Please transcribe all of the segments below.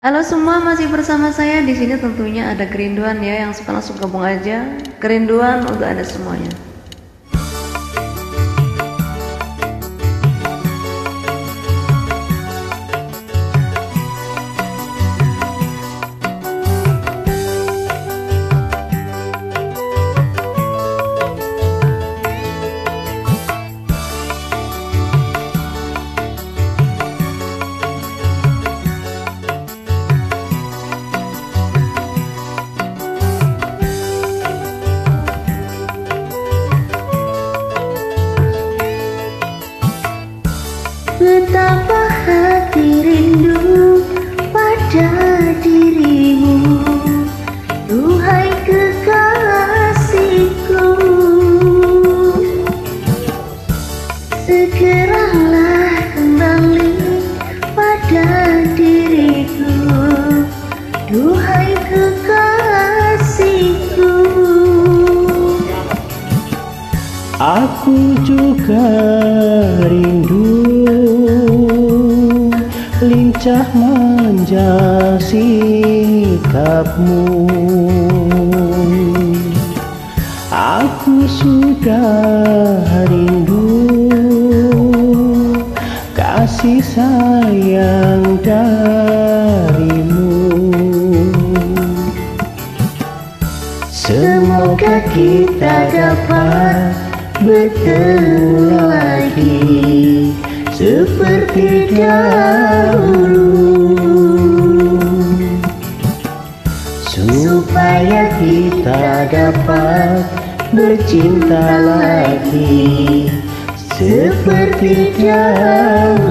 Halo semua, masih bersama saya di sini tentunya ada kerinduan ya yang suka langsung gabung aja. Kerinduan untuk Anda semuanya. Betapa hati rindu pada dirimu. Duhai kekasihku. Segeralah kembali pada diriku. Duhai kekasihku. Aku juga rindu lincah manja sikapmu. Aku sudah rindu kasih sayang darimu. Semoga kita dapat bertemu lagi seperti dahulu supaya kita dapat bercinta lagi. Seperti dahulu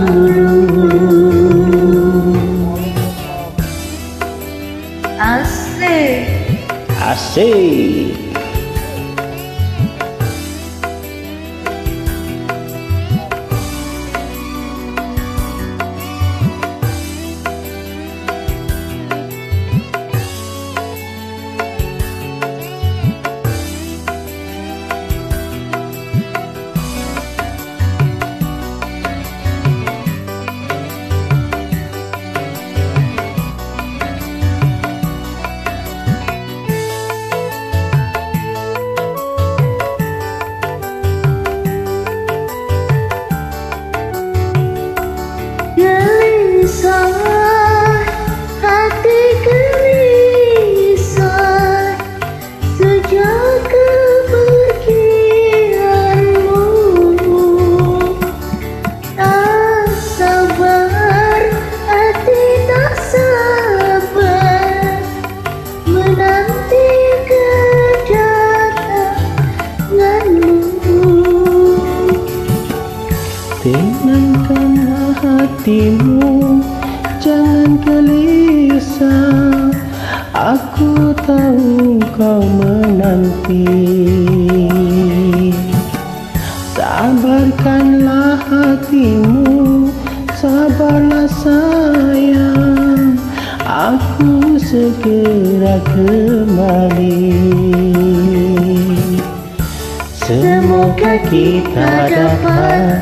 kedatanganmu Tenangkanlah hatimu Jangan gelisah. Aku tahu kau menanti. Sabarkanlah hatimu Sabarlah sayang. Aku segera kembali Semoga kita dapat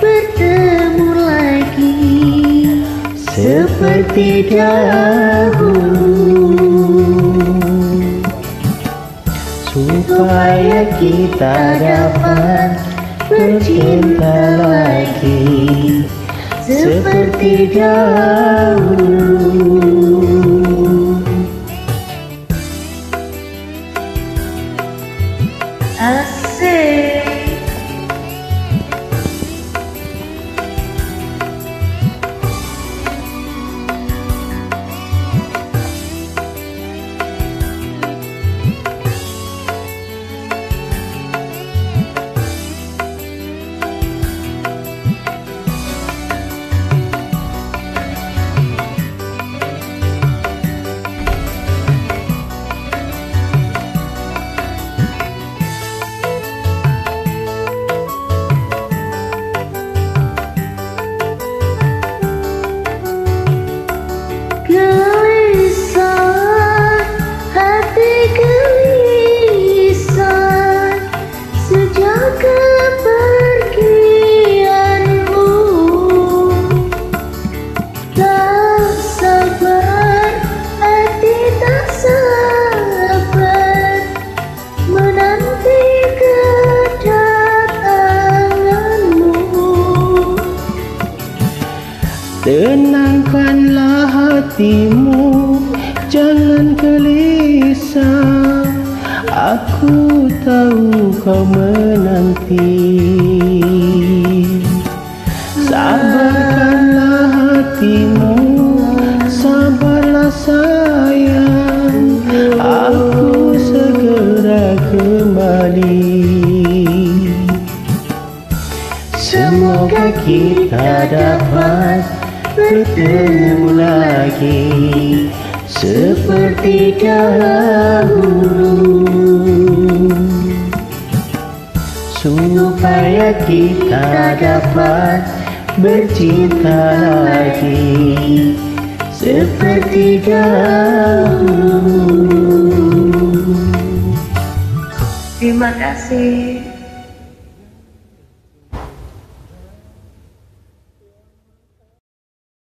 bertemu lagi. Seperti dahulu. Supaya kita dapat bercinta lagi. Seperti dahulu você. Asik. hatimu Jangan gelisah. Aku tahu kau menanti. Sabarkanlah hatimu Sabarlah sayang. Aku segera kembali. Semoga kita dapat bertemu lagi Seperti dahulu Supaya kita dapat bercinta lagi Seperti dahulu Terima kasih.